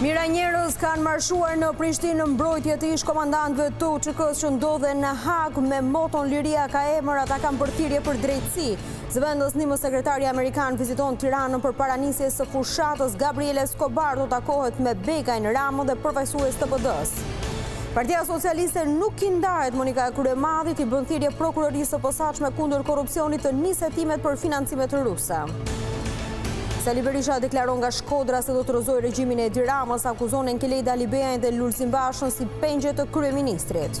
Mijëra njerëz kanë marshuar në Prishtinë në mbrojtje të ish komandantëve të UÇK-së që ndodhen në Hagë me moton liria ka emër ata kanë bërë thirrje për drejtësi. Zëvendës ndihmës sekretari amerikan viziton Tiranën përpara nisjes së fushatës Gabriel Escobar do takohet me Begajn Ramën dhe përfaqësues të PD-së. Partia Socialiste nuk i ndahet Monika Kryemadhit, i bën thirrje prokurorisë së posaçme kundër korrupsionit të nisë hetimet për financimet ruse. Sali Berisha deklaron nga Shkodra se do të rrëzojë regjimin e Edi Ramës, akuzon Enkelejd Alibeajn dhe Lulzim Bashën si pengje të kryeministrit.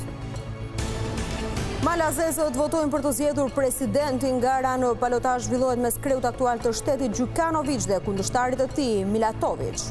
Malazezët votojnë për të zgjedhur presidentin gara në balotash zhvillohet mes kreut aktual të shtetit Gjukanoviç dhe kundërshtarit të tij Milatoviç.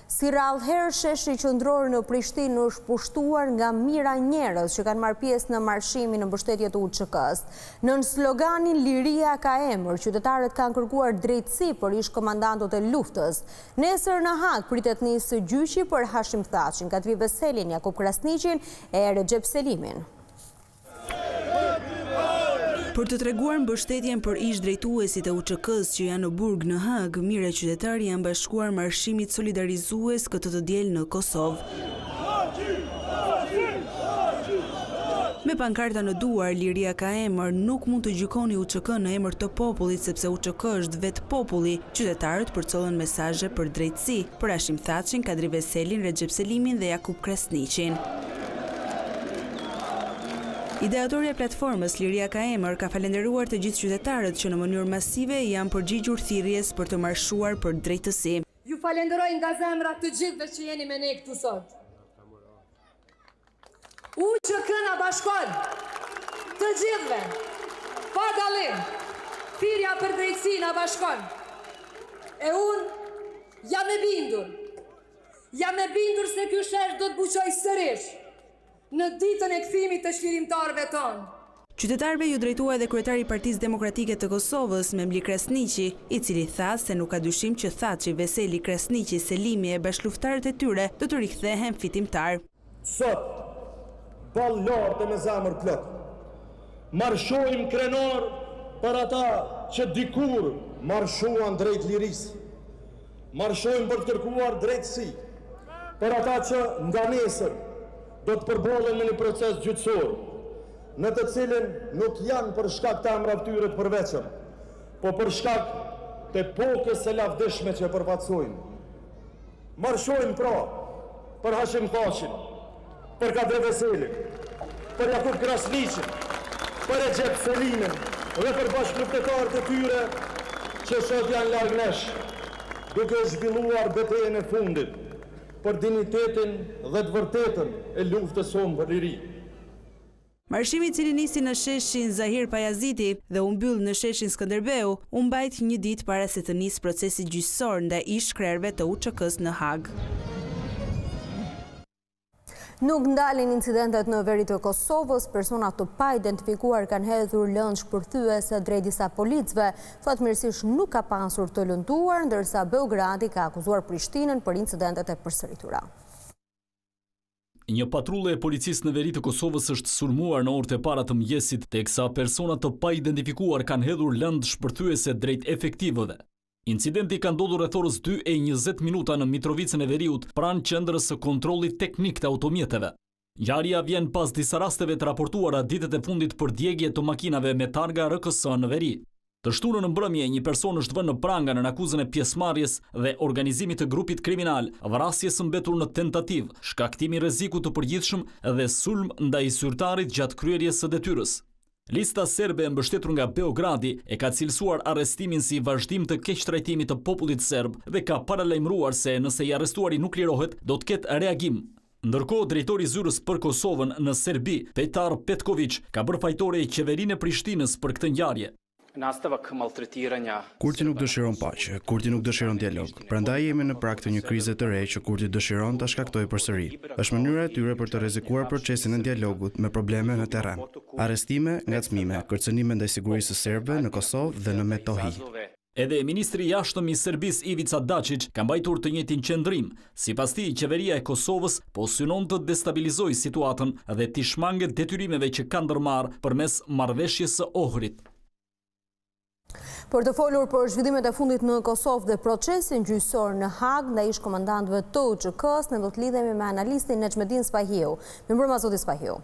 Si rrallë herë sheshi qendror në Prishtinë është pushtuar nga mijëra njerëz që kanë marrë pjesë në marshimin në mbështetje të UÇK-së. Nën sloganin Liria ka emër, qytetarët kanë kërkuar drejtësi për ish-komandantët e luftës. Nesër në Hagë pritet të nisë gjyqi për Hashim Thaçin, Kadri Veselin, Jakup Krasniqin e Rexhep Selimin. Për të treguar mbështetjen për ish-drejtuesit e UÇK-së që janë në burg në Hagë, mijëra qytetarë i janë bashkuar marshimit solidarizues këtë të diel në Kosovë. Me pankarta në duar, Liria ka emër, nuk mund të gjykoni UÇK-në në emër të popullit sepse UÇK është vetë populli, qytetarët përcollën mesazhe për drejtësi, për Hashim Thaçin, Kadri Veselin, Rexhep Selimin dhe Jakup Krasniqin. Ideatorja e platformës, Liria ka emër, ka falenderuar të gjithë qytetarët që në mënyrë masive i janë përgjigjur thirrjes për të marshuar për drejtësi. Ju falenderoj nga zemra të gjithëve që jeni me ne këtu sot. UÇK na bashkon të gjithëve, pa dallim. Thirrja për drejtësi na bashkon. E unë jam e bindur Jam e bindur se ky shesh do të buçojë sërish në ditën e kthimit të çlirimtarëve tonë. Qytetarëve iu drejtua edhe kryetari i Partisë Demokratike të Kosovës, Memli Krasniqi, i cili tha se nuk ka dyshim që Thaçi, Veseli, Krasniqi, Selimi e bashkëluftëtarët e tyre do të rikthehen fitimtarë. Sot, ballëlart e me zemër plot, marshojmë krenar për ata që dikur marshuan drejt lirisë. Marshojmë për të kërkuar drejtësi për ata që nga nesër do të përballen me një proces gjyqësor, në të cilin nuk janë për shkak të emrave tyre të përveçëm, po për shkak të epokës së lavdishme që përfaqësojnë. Marshojmë pra për Hashim Thaçin, për Kadri Veselin, për Jakup Krasniqin, për Rexhep Selimin dhe për bashkëluftëtarët e tyre që sot janë larg nesh, duke zhvilluar betejën e fundit për dinjitetin dhe të vërtetën e luftës sonë për liri. Marshimi i cili nisi në sheshin Zahir Pajaziti dhe u mbyll në sheshin Skënderbeu, u mbajt një ditë para se të nisë procesi gjyqësor ndaj ish-krerëve të UÇK-së në Hagë. Nuk ndalen incidentet në veri të Kosovës, persona të paidentifikuar kanë hedhur lëndë shpërthyese drejt disa policëve. Fatmirësisht nuk ka pasur të lënduar, ndërsa Beogradi ka akuzuar Prishtinën për incidentet e përsëritura. Një patrullë e policisë në veri të Kosovës është sulmuar në orët e para të mëngjesit, teksa persona të paidentifikuar kanë hedhur lëndë shpërthyese drejt efektivëve. Incidenti ka ndodhur rreth orës dy e njëzet minuta në Mitrovicën e Veriut, pranë Qendrës së Kontrollit Teknik të Automjeteve. Ngjarja vjen pas disa rasteve të raportuara ditët e fundit për djegje të makinave me targa RKS në veri. Të shtunën në mbrëmje, një person është vënë në pranga nën akuzën e pjesëmarrjes dhe organizimit të grupit kriminal, vrasjes së mbetur në tentativë, shkaktimi i rrezikut të përgjithshëm dhe sulm ndaj zyrtarit gjatë kryerjes së detyrës. Lista Serbe e mbështetur nga Beogradi e ka cilësuar arrestimin si vazhdim të keqtrajtimit të popullit serb dhe ka paralajmëruar se nëse i arrestuari nuk lirohet, do të ketë reagim. Ndërkohë, drejtori i Zyrës për Kosovën në Serbi, Petar Petkoviq, ka bërë fajtore Qeverinë e Prishtinës për këtë ngjarje. Kurti nuk dëshiron paqe, Kurti nuk dëshiron dialog. Prandaj jemi në prag të një krize të re që Kurti dëshiron ta shkaktojë përsëri. Është mënyra e tyre për të rrezikuar procesin e dialogut me probleme në terren. Arrestime, ngacmime, kërcënime ndaj sigurisë së serbëve në Kosovë dhe në Metohi. Edhe ministri i Jashtëm i Serbisë Ivica Daçiç ka mbajtur të njëjtin qëndrim. Sipas tij, Qeveria e Kosovës po synon të destabilizojë situatën dhe t'i shmanget detyrimeve që ka ndërmarrë përmes Marrëveshjes së Ohrit. Për të folur për zhvillimet e fundit në Kosovë dhe procesin gjyqësor në Hagë ndaj ish-komandantëve të UÇK-së, ne do të lidhemi me analistin Nexhmedin Spahiu. Mirëmbrëma zoti Spahiu.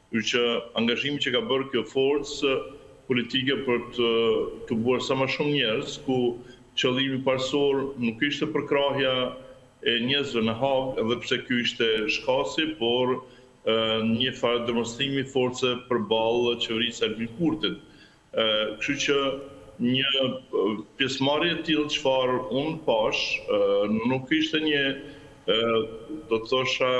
Kështu që angazhimi që ka bërë kjo forcë politike për të tubuar sa ma shumë njerëz, ku qëllimi parësor nuk ishte përkrahja e njerëzve në Hagë, edhe pse ky ishte shkasi, por një farë demonstrimi force përballë qeverisë së Albin Kurtit. Kështu që një pjesëmarrje e tillë çfarë unë pashë, nuk ishte një do të thosha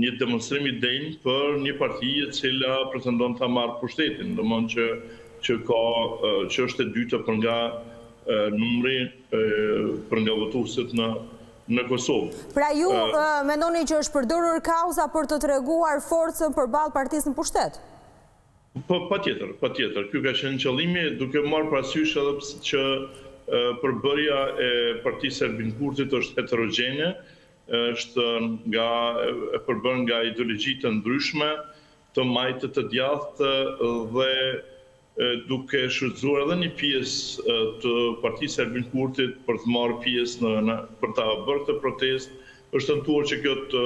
Një demonstrim i denjë për një parti e cila pretendon ta marrë pushtetin, domethënë që ka që është e dyta për nga numri për nga votuesit në në Kosovë. Pra ju mendoni që është përdorur kauza për të treguar forcën përballë partisë në pushtet? Po, patjetër, patjetër. Ky ka qenë qëllimi, duke marrë parasysh edhe që përbërja e partisë së Albin Kurtit është heterogjene, Është ngase e përbërë nga ideologji të ndryshme, të majtë, të djathtë dhe duke shfrytëzuar edhe një pjesë të partisë së Albin Kurtit për të marrë pjesë në në për ta bërë këtë protestë, është tentuar që kjo të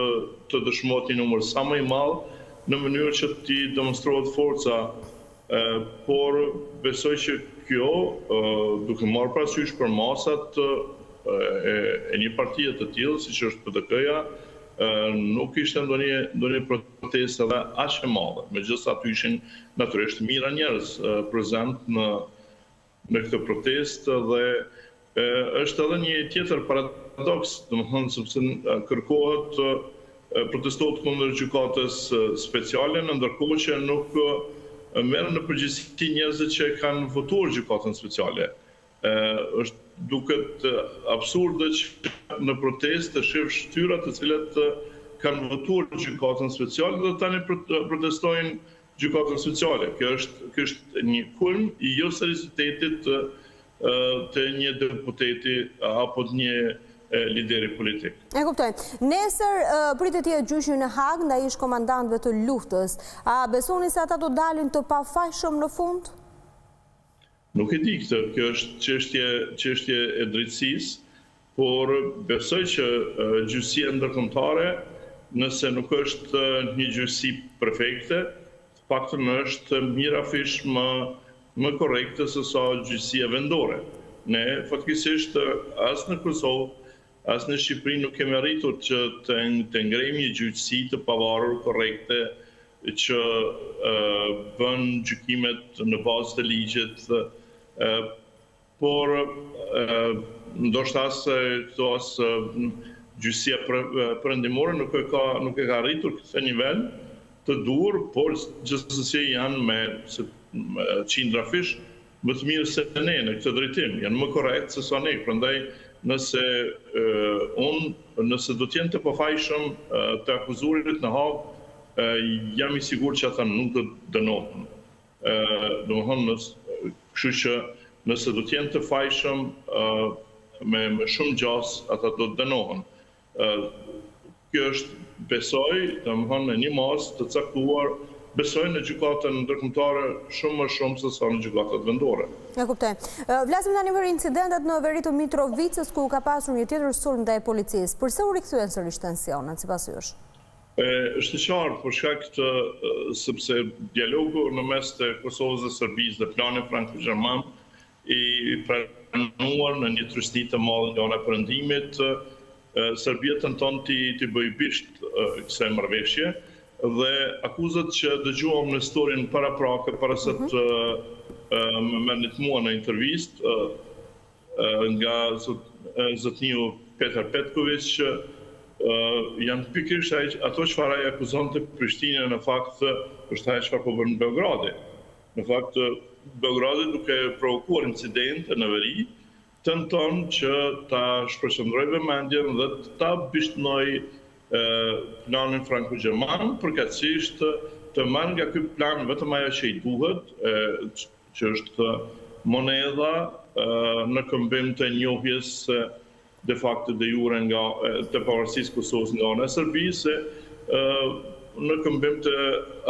të dëshmohet një numër sa më i madh në mënyrë që të demonstrohet forca Por besoj që kjo, duke marrë parasysh përmasat e një partie të tillë siç është PDK-ja, nuk ishte ndonjë ndonjë protestë edhe aq e madhe, megjithëse aty ishin natyrisht mijëra njerëz prezent në në këtë protestë dhe është edhe një tjetër paradoks, domethënë sepse kërkohet protestohet kundër gjykatës speciale, në ndërkohë që nuk merren në përgjegjësi njerëzit që e kanë votuar gjykatën speciale. Është duket absurde që në protestë të shihësh fytyra të cilat kanë votuar gjykatën speciale dhe tani protestojnë Gjykatën Speciale. Kjo është, ky është një kulm i joseriozitetit të të një deputeti apo të një lideri politik. E kuptoj. Nesër pritet të jetë gjyqi në Hagë ndaj ish-komandantëve të luftës. A besoni se ata do dalin të pafajshëm në fund? Nuk e di këtë. Kjo është çështje çështje e drejtësisë. Por besoj që gjyqësia ndërkombëtare, nëse nuk është një gjyqësi perfekte, të paktën është mijërafish më më korrekte se sa gjyqësia vendore. Ne, fatkeqësisht, as në Kosovë, as në Shqipëri nuk kemi arritur që të të ngrejmë një gjyqësi të pavarur, korrekte, që bën gjykimet në bazë të ligjit, Por ndoshta as këto as gjyqësia perëndimore nuk e ka nuk e ka arritur këtë nivel të duhur, por gjithsesi janë me qindra fish më të mirë se ne në këtë drejtim, janë më korrekt se sa ne, prandaj nëse unë nëse do të jenë të pafajshëm të akuzuarit në Hagë jam i sigurt që ata nuk do të dënohen. Domethënë, kështu që nëse do të jenë të fajshëm me shumë gjasë, ata do të dënohen. Kjo është, besoj, domethënë në një masë të caktuar, besoj në gjykatën ndërkombëtare shumë më shumë se sa në gjykatat vendore. E kuptoj. Flasim tani për incidentet në veri të Mitrovicës, ku ka pasur një tjetër sulm ndaj policisë. Përse u rikthyen sërish tensionet, sipas jush? Është e qartë, për shkak të, sepse dialogu në mes të Kosovës dhe Serbisë dhe plani franko-gjerman i pranuar në një trysni të madhe nga ana e Perëndimit, Serbia tenton t'i bëjë bisht kësaj marrëveshje dhe akuzat që dëgjuam në storien paraprake para se të më merrnit mua në intervistë, nga zotniu Petar Petkoviq që janë pikërisht ato çfarë ai akuzonte Prishtinën në fakt është ajo çfarë po bën Beogradi. Në fakt Beogradi duke provokuar incidente në veri tenton që ta shpërqendrojë vëmendjen dhe ta bishtnojë planin franko-gjerman, përkatësisht të marrë nga ky plan vetëm ajo që i duhet, që është monedha në këmbim të njohjes de facto de jure nga të pavarësisë Kosovës nga ana e Serbisë në këmbim të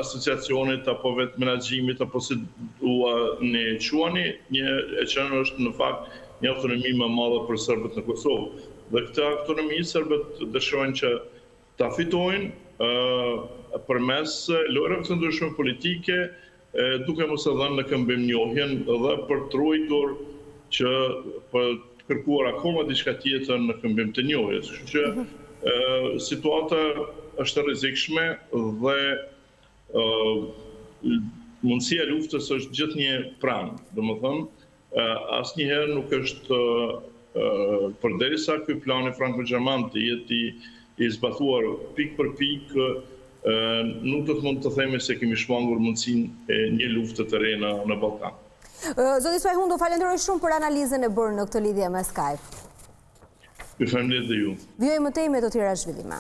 asociacionit apo vetëmenaxhimit apo si doni e quani e që është në fakt një autonomi më madhe për serbët në Kosovë dhe këtë autonomi serbët dëshirojnë që ta fitojnë përmes lojërave të ndryshme politike duke mos e dhënë në këmbim njohjen dhe për të ruajtur që për të kërkuar akoma diçka tjetër në këmbim të njohjes. Kështu që situata është e rrezikshme dhe mundësia e luftës është gjithnjë pranë. Domethënë, Asnjëherë nuk është përderisa ky plani franko-gjerman të jetë i zbatuar pikë për pikë, nuk do të mund të themi se kemi shmangur mundësinë e një lufte të re në Ballkan. Zoti Spahiu, ju falënderoj shumë për analizën e bërë në këtë lidhje me Skype. Ju faleminderit dhe ju. Vijojmë më tej me të tjera zhvillime.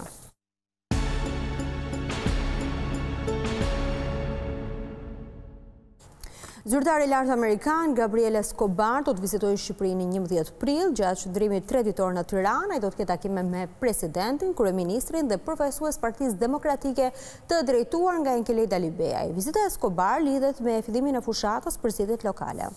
Zyrtari i lartë amerikan, Gabriel Escobar, do të vizitojë Shqipërinë në 11 prill. Gjatë qëndrimit treditor në Tiranë, ai do të ketë takime me presidentin, kryeministrin dhe përfaqësues të Partisë Demokratike të drejtuar nga Enkelejd Alibeaj. Vizita e Escobar lidhet me fillimin e fushatës për zgjedhjet lokale.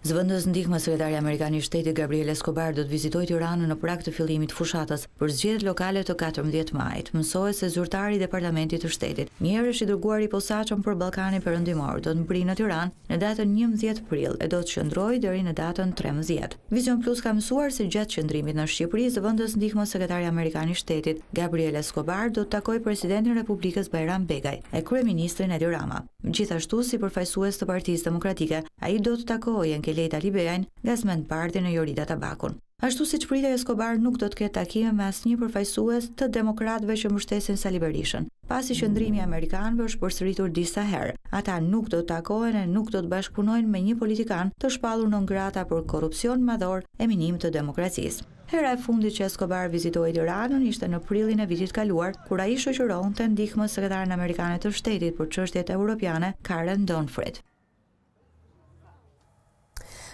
Zëvendës ndihmës sekretari amerikan i shtetit Gabriel Escobar do të vizitojë Tiranën në prag të fillimit të fushatës për zgjedhjet lokale të 14 majit. Mësohet se zyrtari i Departamentit të Shtetit, njëherësh i dërguar i posaçëm për Ballkanin Perëndimor, do të mbërrijë në Tiranë në datën 11 prill e do të qëndrojë deri në datën 13. Vision Plus ka mësuar se gjatë qëndrimit në Shqipëri, zëvendës ndihmës sekretari amerikan i shtetit, Gabriel Escobar do të takojë presidentin e Republikës Bajram Begaj e kryeministrin Edi Rama. Gjithashtu, si përfaqësues të Partisë Demokratike, ai do të takojë Enkelejd Alibeajn, Gazmend Bardhin e Jorida Tabakun. Ashtu siç pritej Escobar nuk do të ketë takime me asnjë përfaqësues të demokratëve që mbështesin Sali Berishën. Pasi qëndrimi i amerikanëve është përsëritur disa herë, ata nuk do të takohen e nuk do të bashkëpunojnë me një politikan të shpallur non grata për korrupsion madhor e minim të demokracisë. Hera e fundit që Escobar vizitoi Tiranën ishte në prillin e vitit të kaluar, kur ai shoqëronte ndihmës sekretaren amerikane të shtetit për çështjet europiane, Karen Donfried.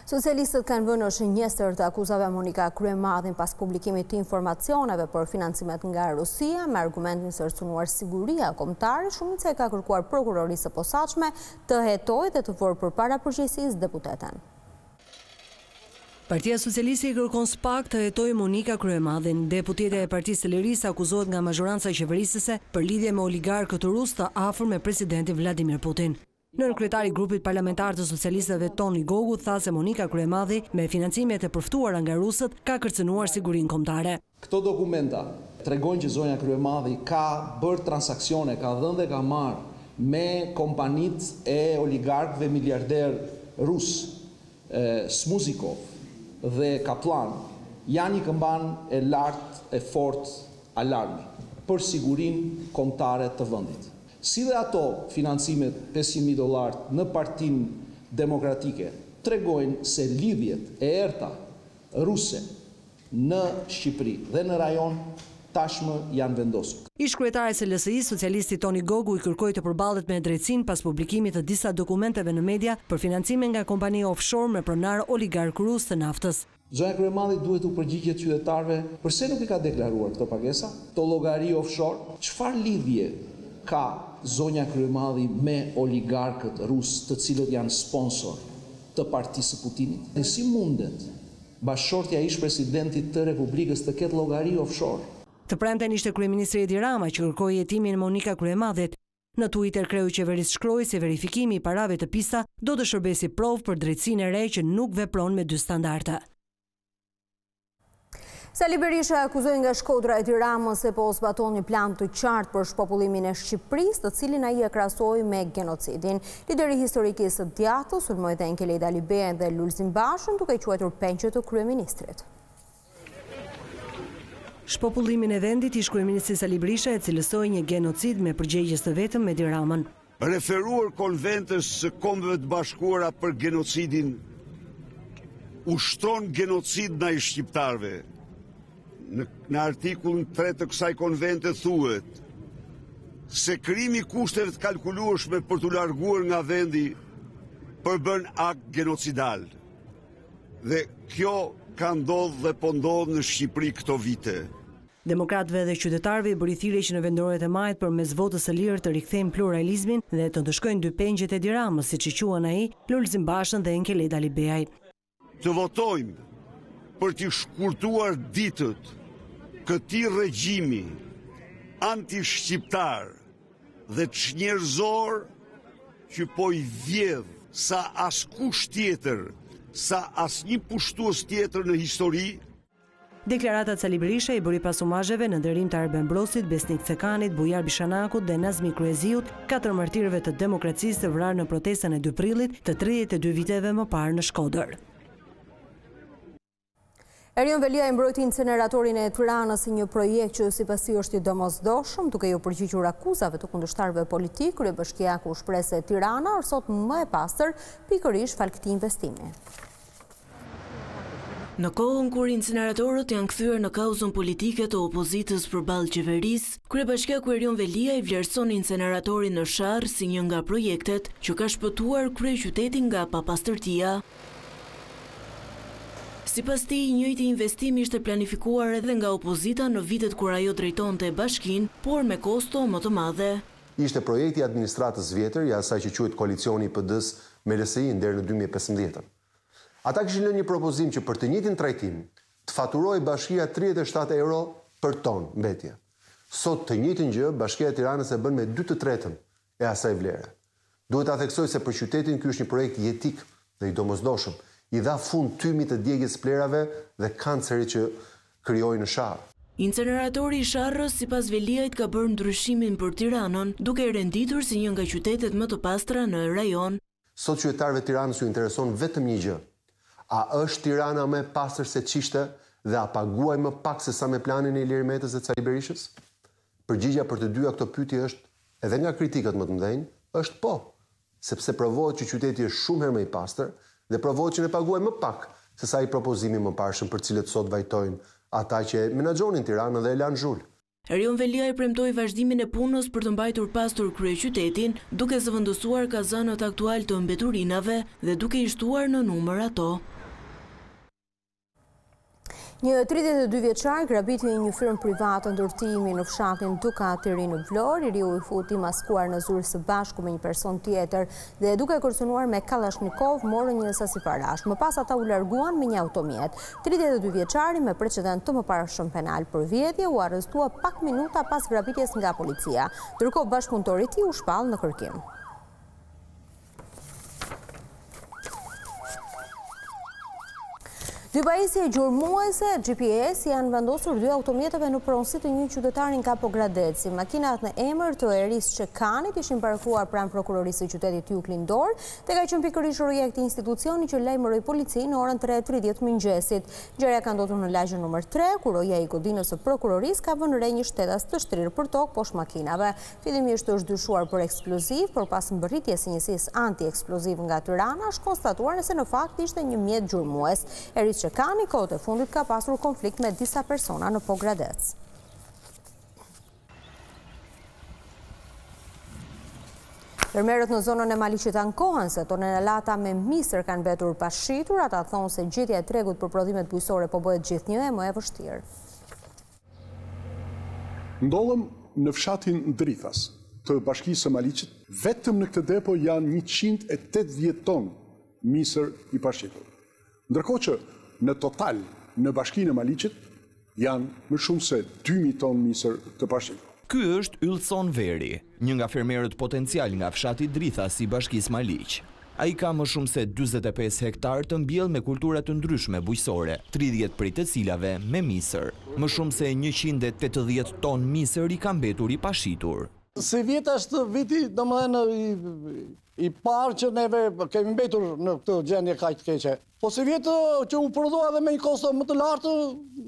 Socialistët kanë vënë në shënjestër të akuzave Monika Kryemadhin pas publikimit të informacioneve për financimet nga Rusia, me argumentin se është cenuar siguria kombëtare, shumica i ka kërkuar prokurorisë së posaçme të hetojë dhe të vërë përpara përgjegjësisë deputeten. Partia Socialiste i kërkon SPAK të hetojë Monika Kryemadhin. Deputetja e Partisë së Lirisë akuzohet nga mazhoranca qeverisëse për lidhje me oligarkët rusë të afërt me presidentin Vladimir Putin. Nënkryetari i grupit parlamentar të socialistëve Toni Gogu tha se Monika Kryemadhi me financimet e përftuara nga rusët ka kërcënuar sigurinë kombëtare. Këto dokumenta tregojnë që zonja Kryemadhi ka bërë transaksione, ka dhënë dhe ka marrë me kompanitë e oligarkëve miliarderë rusë, Smuzikov dhe Kaplan, janë një këmbanë e lartë e fortë alarmi për sigurinë kombëtare të vendit. Si dhe ato financimet pesëqind mijë dollarët në Partinë Demokratike tregojnë se lidhjet e errëta ruse në Shqipëri dhe në rajon tashmë janë vendosur. Ish-kryetares së LSI-së, socialisti Toni Gogu i kërkoi të përballet me drejtësinë pas publikimit të disa dokumenteve në media për financime nga kompani offshore me pronarë oligarkë rusë të naftës. Zonja Kryemadhi duhet t'u përgjigjet qytetarëve përse nuk i ka deklaruar këto pagesa, këto llogari offshore? Çfarë lidhje ka zonja Kryemadhi me oligarkët rusë të cilët janë sponsor të partisë së Putinit? Si mundet Bashkëshortja e ish-presidentit të Republikës të ketë llogari offshore? Të premten ishte kryeministri Edi Rama që kërkoi hetimin e Monika Kryemadhit. Në Twitter kreu i qeverisë shkroi se verifikimi i parave të pista do të shërbejë si provë për drejtësinë e re që nuk vepron me dy standarde. Sali Berisha e akuzoi nga Shkodra Edi Ramën se po zbaton një plan të qartë për shpopullimin e Shqipërisë, të cilin ai e krahasoi me genocidin. Lideri historik i së djathtës sulmoi dhe Enkelejd Alibeajn dhe Lulzim Bashën duke i quajtur pengje të kryeministrit. Shpopullimin e vendit ish-kryeministri Sali Berisha e cilësoi një genocid me përgjegjës të vetëm Edi Ramën. Referuar Konventës së Kombeve të Bashkuara për genocidin, ushtron genocid ndaj shqiptarëve. Në artikullin 3 të kësaj konvente thuhet se krijimi i kushteve të kalkulueshme për t'u larguar nga vendi përbën akt genocidal. Dhe kjo ka ndodhë dhe po ndodhë në Shqipëri këto vite. Demokratëve dhe qytetarëve i bëri thirrje që në vendoret e majit përmes votës së lirë të rikthejnë pluralizmin dhe të ndëshkojnë dy pengjet e Edi Ramës, siç i quan ai, Lulzim Bashën dhe Enkelejd Alibeaj. Të votojmë për t'i shkurtuar ditët këtij regjimi antishqiptar dhe çnjerëzor që po i vjedh sa askush tjetër, sa asnjë pushtues tjetër në histori. Deklaratat Sali Berisha i bëri pas omazheve në nderim të Arben Brocit, Besnik Cekës, Bujar Bishanakut dhe Nazmi Kryeziut, katër martirëve të demokracisë të vrarë në protestën e dy prillit të tridhjetë e dy viteve më parë në Shkodër. Erion Veliaj mbrojti inceneratorin e Tiranës si një projekt që sipas tij është i domosdoshëm, duke iu përgjigjur akuzave të kundërshtarëve politikë, kryebashkiaku u shpreh se Tirana është sot më e pastër pikërisht falë këtij investimi. Në kohën kur inceneratorët janë kthyer në kauzën politike të opozitës përballë qeverisë, kryebashkiaku Erion Veliaj vlerëson inceneratorin në Sharrë si një nga projektet që ka shpëtuar kryeqytetin nga papastërtia. Sipas tij, i njëjti investim ishte planifikuar edhe nga opozita në vitet kur ajo drejtonte bashkinë, por me kosto më të madhe. Ishte projekti i administratës së vjetër i asaj që quhej koalicioni i PD-së me LSI-në deri në dy mijë e pesëmbëdhjetë. Ata kishin lënë një propozim që për të njëjtin trajtim të faturohej bashkia tridhjetë e shtatë euro për ton mbetje. Sot të njëjtën gjë Bashkia e Tiranës e bën me dy të tretën e asaj vlere. Duhet ta theksoj se për qytetin ky është një projekt jetik dhe i domosdoshëm. I dha fund tymit të djegies së plerave dhe kancerit që krijohej në Sharrë. Inceneratori i Sharrës sipas Veliajt ka bërë ndryshimin për Tiranën, duke e renditur si një nga qytetet më të pastra në rajon. Sot qytetarëve të Tiranës u intereson vetëm një gjë, a është Tirana më e pastër se ç'ishte dhe a paguajnë më pak se sa me planin e Ilir Metës dhe Sali Berishës? Përgjigja për të dyja këto pyetje është, edhe nga kritikët më të mëdhenj, është po! Sepse provohet që qyteti është shumë herë më i pastër dhe provohet që ne paguajmë më pak se sa ai propozim i mëparshëm për të cilin sot vajtojnë ata që e menaxhonin Tiranën dhe e lanë zhul. Erion Veliaj premtoi vazhdimin e punës për të mbajtur pastër kryeqytetin, duke zëvendësuar kazanët aktualë të mbeturinave dhe duke i shtuar në numër ato. Një 32 vjeçar grabiti një firmë private ndërtimi në fshatin Dukat i Ri në Vlorë, i riu u fut i maskuar në zyrë së bashku me një person tjetër dhe duke kërcënuar me kallashnikov morën një sasi parash. Më pas ata u larguan me një automjet. 32 vjeçari me precedent të mëparshëm penal për vjedhje u arrestua pak minuta pas grabitjes nga policia. Ndërkohë bashkëpunëtori i tij u shpall në kërkim. Dy pajisje gjurmuese GPS janë vendosur dy automjeteve në pronësi të një qytetari nga Pogradeci. Makinat në emër të Eris Çekanit ishin parkuar pranë prokurorisë së qytetit juglindor, dhe ka qenë pikërisht roja i këtij institucioni që lajmëroi policinë në orën 3.30 të mëngjesit. Ngjarja ka ndodhur në lagjen numër 3, ku roja i godinës së prokurorisë ka vënë re një shtetas të shtrirë përtokë poshtë makinave. Fillimisht është dyshuar për eksploziv, por pas mbërritjes së njësisë anti-eksploziv nga Tirana, është konstatuar se në fakt ishte një mjet gjurmues. Eris Çekani kohët e fundit ka pasur konflikt me disa persona në Pogradec. Fermerët në zonën e Maliqit ankohen se tonelata me misër kanë mbetur pa shitur, ata thonë se gjetja e tregut për prodhimet bujqësore po bëhet gjithnjë e më e vështirë. Ndodhemi në fshatin Drithas të bashkisë së Maliqit, vetëm në këtë depo janë njëqind e tetëdhjetë ton misër i pashitur. Ndërkohë që në total në bashkinë e Maliqit janë më shumë se dy mijë ton misër të pashitur. Ky është Yllson Veri, Një nga fermerët potencialë nga fshati Drithas i bashkisë Maliq. Ai ka më shumë se dyzet e pesë hektarë të mbjellë me kultura të ndryshme bujqësore, tridhjetë prej të cilave me misër. Më shumë se njëqind e tetëdhjetë ton misër i ka mbetur i pashitur. Sivjet është viti domethënë i parë që neve kemi mbetur në këtë gjendje kaq të keqe. Po sivjet që u prodhua edhe me një kosto më të lartë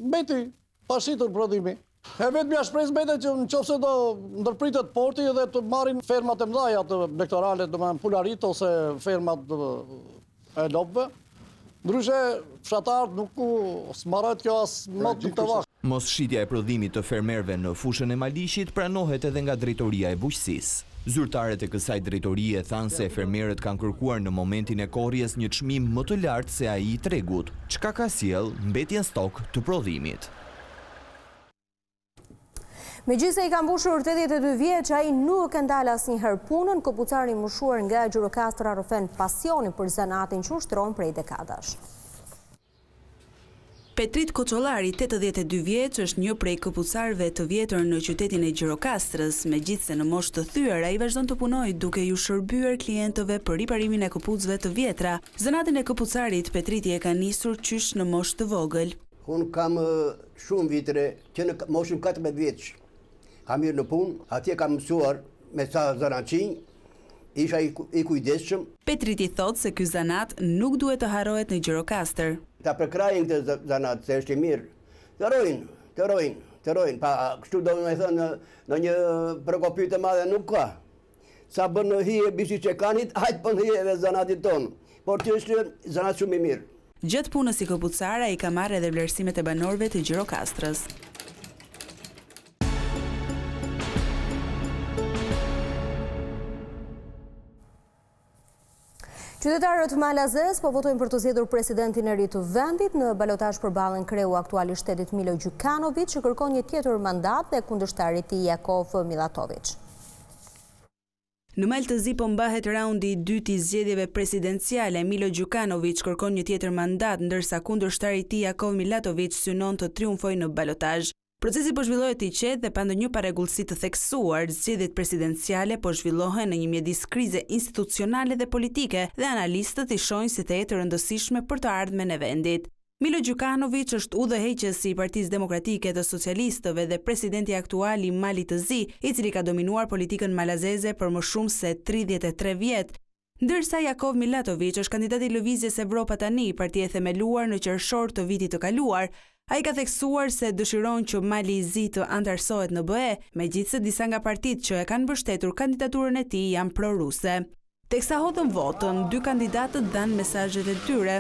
mbeti Pa shitur prodhimi. E vetmja shpresë mbetet që në qoftë se do ndërpritet importi dhe ta marrin fermat e mëdha blegtorale, domethënë pularitë ose fermat e lopëve. Ndryshe fshatarët nuk u smarrohet kjo as më të vështirë. Mosshitja e prodhimit të fermerëve në fushën e Maliqit pranohet edhe nga Drejtoria e Bujqësisë. Zyrtarët e kësaj drejtorie thanë se fermerët kanë kërkuar në momentin e korrjes një çmim më të lartë se ai i tregut. Çka ka sjellë mbetjen stok të prodhimit? Megjithëse i ka mbushur tetëdhjetë e dy vjeç, ai nuk e ndal asnjëherë punën, këpucari i moshuar nga Gjirokastra rrëfen pasionin për zanatin që ushtron prej dekadash. Petrit Koçollari, tetëdhjetë e dy vjeç, është një prej këpucarëve të vjetër në qytetin e Gjirokastrës. Megjithëse në moshë të thyer, ai vazhdon të punojë duke iu shërbyer klientëve për riparimin e këpucëve të vjetra, Zanatin e këpucarit, Petriti e ka nisur qysh në moshë të vogël. Unë kam shumë vitre, që në moshën katërmbëdhjetë vjeç kam hyrë në punë, atje kam mësuar me ca zanatçinj, isha i kujdesshëm. Petriti thotë se ky zanat nuk duhet të harrohet në Gjirokastër. Ta përkrahin këtë zanat se është i mirë. Të rrojnë, të rrojnë, të rrojnë, pa kështu domethënë ndonjë prokopi të madhe nuk ka. Ça bën në hije bisht i çekanit, hajt bën hije edhe zanatit tonë. Por ti është zanat shumë i mirë. Gjatë punës si këpucar ai ka marrë edhe vlerësimet e banorëve të Gjirokastrës. Qytetarët malazez po votojnë për të zgjedhur presidentin e ri të vendit. Në balotazh përballen kreu aktual i shtetit Milo Gjukanovic, që kërkon një tjetër mandat dhe kundërshtari i tij Jakov Milatovic. Në Mal të Zi po mbahet raundi i dytë i zgjedhjeve presidenciale. Milo Gjukanovic kërkon një tjetër mandat, ndërsa kundërshtari i tij Jakov Milatovic synon të triumfojë në balotazh. Procesi po zhvillohet i qetë dhe pa ndonjë parregullsi të theksuar, zgjedhjet presidenciale po zhvillohen në një mjedis krize institucionale dhe politike dhe analistët i shohin si tejet të rëndësishme për të ardhmen e vendit. Milo Gjukanoviq është udhëheqësi i Partisë Demokratike të Socialistëve dhe presidenti aktual i Malit të Zi, i cili ka dominuar politikën malazeze për më shumë se tridhjetë e tre vjet, Ndërsa Jakov Milatoviq është kandidati i Lëvizjes Evropa Tani, parti e themeluar në qershor të vitit të kaluar, ai ka theksuar se dëshiron që Mali i Zi të anëtarësohet në BE, megjithëse disa nga partitë që e kanë mbështetur kandidaturën e tij janë pro-ruse. Teksa hodhën votën, dy kandidatët dhanë mesazhet e tyre.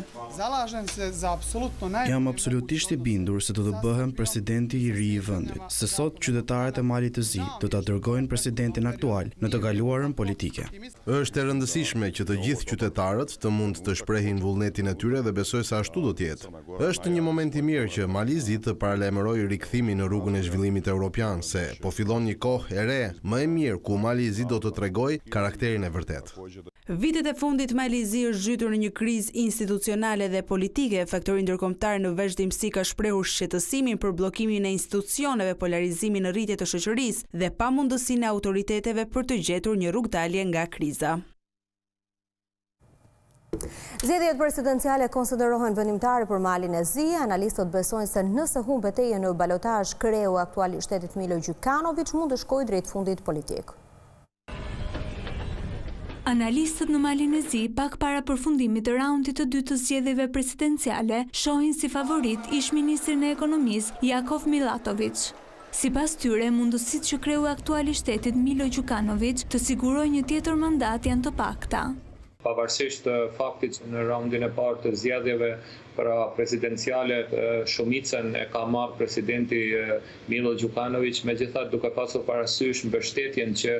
Jam absolutisht i bindur se do të bëhem presidenti i ri i vendit, se sot qytetarët e Malit të Zi do ta dërgojnë presidentin aktual në të kaluarën politike. Është e rëndësishme që të gjithë qytetarët të mund të shprehin vullnetin e tyre dhe besoj se ashtu do të jetë. Është një moment i mirë që Mali i Zi të paralajmërojë rikthimin në rrugën e zhvillimit europian, se po fillon një kohë e re, më e mirë, ku Mali i Zi do të tregojë karakterin e vërtetë. Vitet e fundit Mali i Zi është zhytur në një krizë institucionale dhe politike, faktori ndërkombëtar në vazhdimësi ka shprehur shqetësimin për bllokimin e institucioneve, polarizimin në rritje të shoqërisë, dhe pamundësinë e autoriteteve për të gjetur një rrugëdalje nga kriza. Zgjedhjet presidenciale konsiderohen vendimtare për Malin e Zi, analistët besojnë se nëse humb betejën në balotazh kreu aktual i shtetit Milo Gjukanoviq mund të shkojë drejt fundit politik. Analistët në Malin e Zi pak para përfundimit të raundit të dytë të zgjedhjeve presidenciale shohin si favorit ish-ministrin e Ekonomisë, Jakov Milatoviq. Sipas tyre, mundësitë që kreu aktual i shtetit, Milo Gjukanoviq, të sigurojë një tjetër mandat janë të pakta. Pavarësisht faktit që në raundin e parë të zgjedhjeve pra presidenciale shumicën e ka marrë presidenti Milo Gjukanoviq, megjithatë duke pasur parasysh mbështetjen që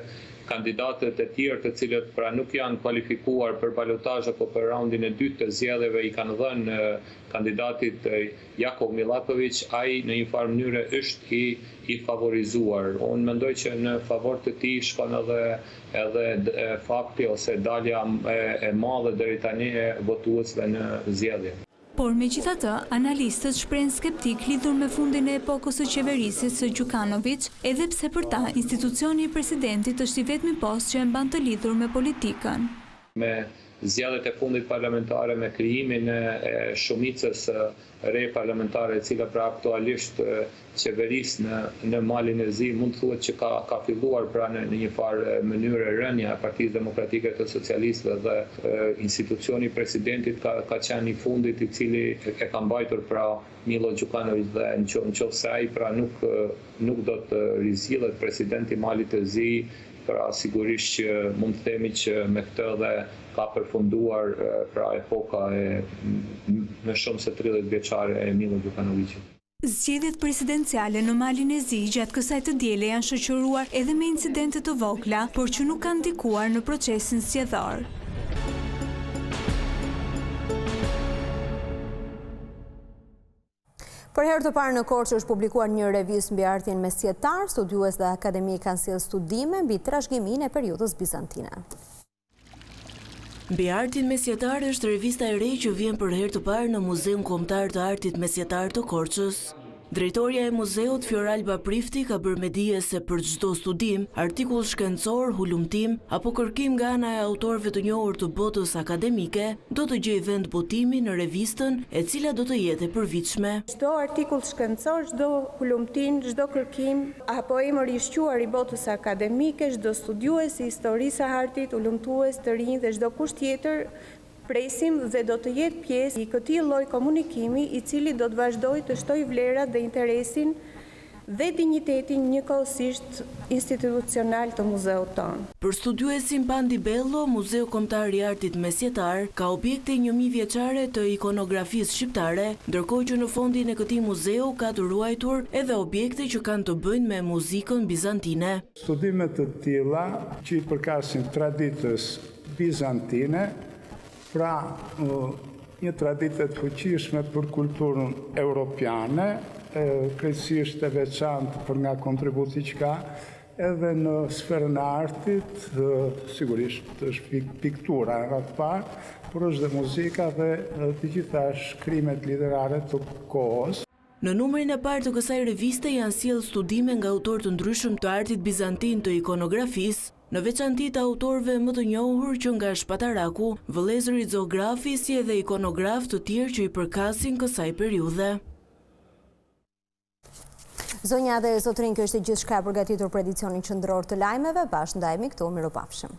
kandidatët e tjerë të cilët pra nuk janë kualifikuar për balotazh apo për raundin e dytë të zgjedhjeve i kanë dhënë kandidatit Jakov Milatoviq, ai në një farë mënyre është i i favorizuar. Unë mendoj që në favor të tij shkon edhe edhe fakti ose dalja e e madhe deri tani e votuesve në zgjedhje. Por megjithatë, analistët shprehen skeptikë lidhur me fundin e epokës së qeverisë së Gjukanoviq, edhe pse për ta, institucioni i presidentit është i vetmi post që e mban të lidhur me politikën. Me Zgjedhjet e fundit parlamentare me krijimin e shumicës së re parlamentare e cila pra aktualisht qeveris në në Malin e Zi mund të thuhet që ka ka filluar pra në në një farë mënyre rënia e Partisë Demokratike të Socialistëve dhe institucioni i presidentit ka ka qenë i fundit i cili e ka mbajtur pra Milo Gjukanoviq dhe në qoftë se ai pra nuk nuk do të rizgjidhet president i Malit të Zi Pra sigurisht që mund të themi që me këtë dhe ka përfunduar pra epoka e më shumë se tridhjetë vjeçare e Milo Gjukanoviqit. Zgjedhjet presidenciale në Malin e Zi gjatë kësaj të diele janë shoqëruar edhe me incidente të vogla, por që nuk kanë ndikuar në procesin zgjedhor. Për herë të parë në Korçë është publikuar një revistë mbi artin mesjetar, studiues dhe akademikë kanë sjellë studime mbi trashëgiminë e periudhës bizantine. Mbi artin mesjetar është revista e re që vjen për herë të parë në Muzeun Kombëtar të Artit Mesjetar të Korçës. Drejtorja e muzeut, Fjoralba Prifti, ka bërë me dije se për çdo studim, artikull shkencor, hulumtim apo kërkim nga ana e autorëve të njohur të botës akademike, Do të gjejë vend botimi në revistën e cila do të jetë e përvitshme. Çdo artikull shkencor, çdo hulumtim, çdo kërkim, apo emër i shquar i botës akademike, çdo studiues i historisë së artit, hulumtues të rinj dhe çdo kush tjetër, presim dhe do të jetë pjesë i këtij lloj komunikimi i cili do të vazhdojë të shtojë vlerat dhe interesin dhe dinjitetin njëkohësisht institucional të muzeut tonë. Për studiuesin Pandi Bello, Muzeu Kombëtar i Artit Mesjetar ka objekte një mijë vjeçare të ikonografisë shqiptare, ndërkohë që në fondin e këtij muzeu ka të ruajtur edhe objekte që kanë të bëjnë me muzikën bizantine. Studime të tilla që i përkasin traditës bizantine Pra, një tradite të fuqishme për kulturën europiane, krejtësisht e veçantë për nga kontributi që ka edhe në sferën e artit, sigurisht është piktura në radhë të parë, por është dhe muzika dhe të gjitha shkrimet literare të kohës. Në numrin e parë të kësaj reviste janë sjellë studime nga autorë të ndryshëm të artit bizantin të ikonografisë, në veçanti të autorëve më të njohur që nga Shpataraku, vëllezërit Zografi si edhe ikonografë të tjerë që i përkasin kësaj periudhe. Zonja dhe zotërinj, kjo ishte gjithçka e përgatitur për edicionin qendror të lajmeve. Bashkë ndahemi këtu, mirupafshim.